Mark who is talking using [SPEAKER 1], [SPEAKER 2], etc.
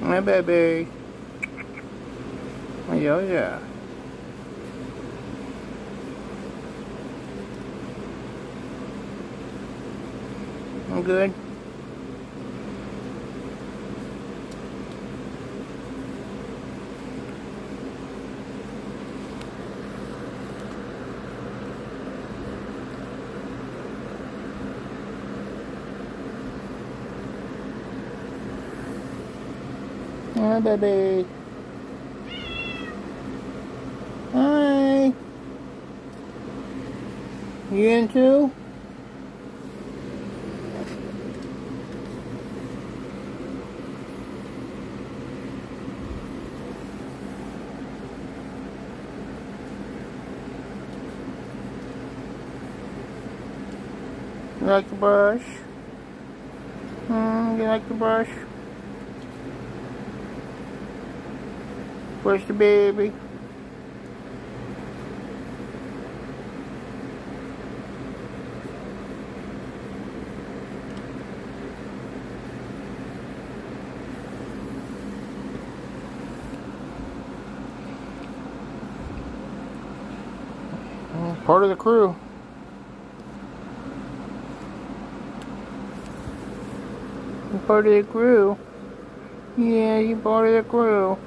[SPEAKER 1] My baby. Oh, yeah, oh, yeah. I'm good. Hi, baby. Hi. You in too? You like the brush? Hmm, you like the brush? Where's the baby? Part of the crew. Part of the crew. Yeah, you part of the crew.